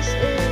this is